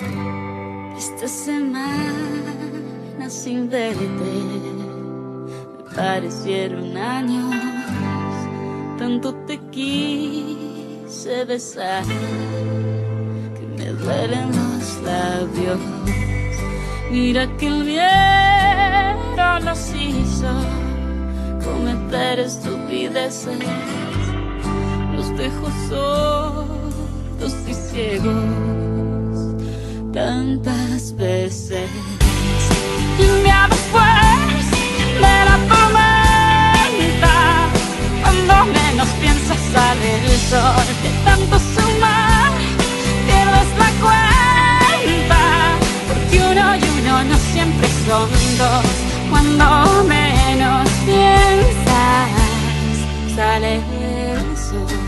Esta semana sin verte me parecieron años. Tanto te quise besar que me duelen los labios. Mira que el viento nos hizo cometer estupideces. Los dejo sordos y ciegos tantas veces. Y me después de la tormenta, cuando menos piensas sale el sol, de tanto sumar pierdes la cuenta, porque uno y uno no siempre son dos, cuando menos piensas sale el sol.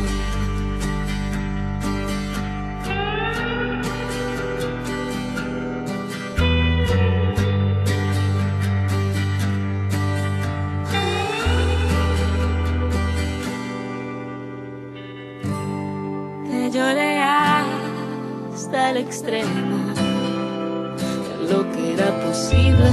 Hasta el extremo. Lo que era posible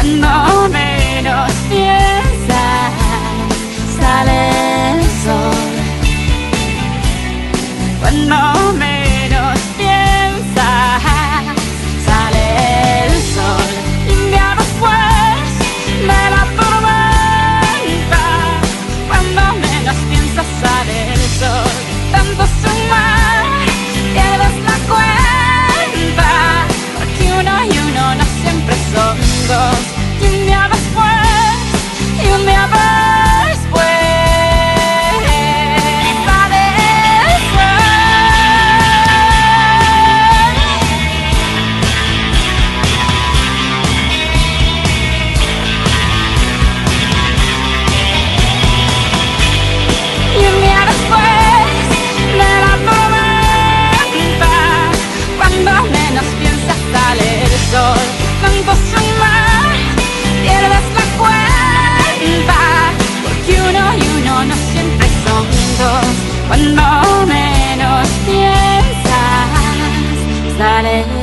Cuando menos piensas, sale el sol. Cuando menos piensas, sale el sol. Día después de la tormenta, cuando menos piensas, sale Cuando menos piensas, sale